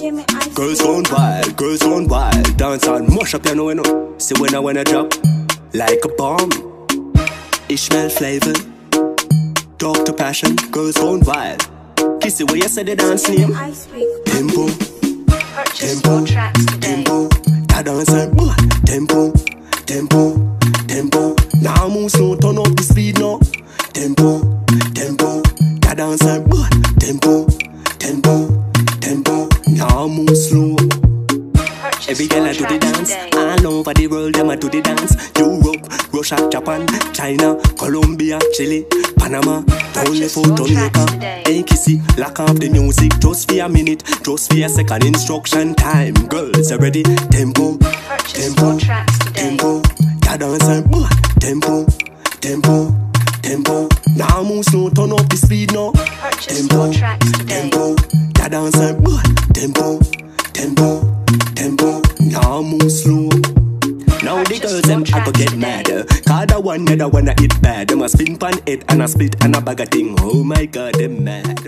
Girls gone wild, girls gone wild. Dance on, mash up, you know, you know. See when I wanna drop, like a bomb. Ishmael flavor, Doctor Passion. Girls gone wild. Kiss it where you say the dance name. Tempo, tempo, your tracks today. tempo. That dancer. Tempo, tempo, tempo. Now move slow, turn up the speed now. Tempo, tempo. That dancer, tempo, tempo. Now move slow. Every girl I do the dance, all over the world them I do the dance. Europe, Russia, Japan, China, Colombia, Chile, Panama, Purchase for Jamaica. Hey Krissy, lock off the music just for a minute, just for a second instruction time. Girls, you ready? Tempo, tempo, your tracks today. tempo. That dancer, boy. Tempo, tempo, tempo. Now move slow, turn up the speed now. Tempo, your tracks today. tempo, that dancer, boy. Tempo, tempo, tempo. Now move slow. Now the girls them I go get mad Cause the one one I hit bad Them a spin pan it and a split and a bag of thing Oh my god them mad